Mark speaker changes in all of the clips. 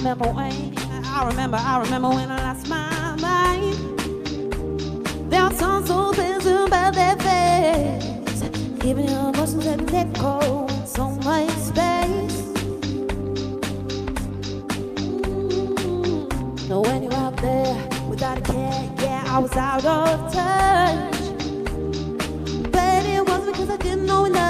Speaker 1: remember when, I remember, I remember when I lost my mind. There are songs so pleasant about their face. Even your emotions me let go so much space. Mm. Know when you're out there without a care, yeah, I was out of touch. But it was because I didn't know enough.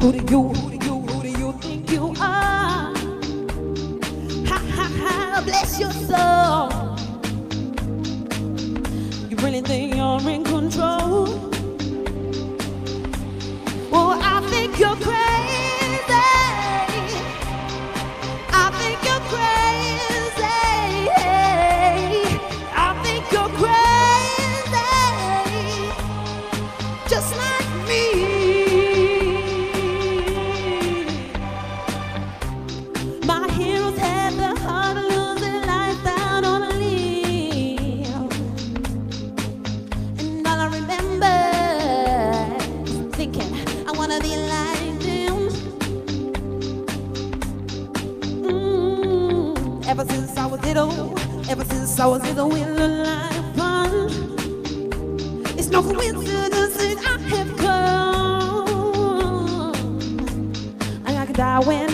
Speaker 1: who do you, who do you, who do you think you are? Ha ha ha, bless your soul. You really think little, ever since I was little, we lot of fun. It's no coincidence that I have come. I could die when.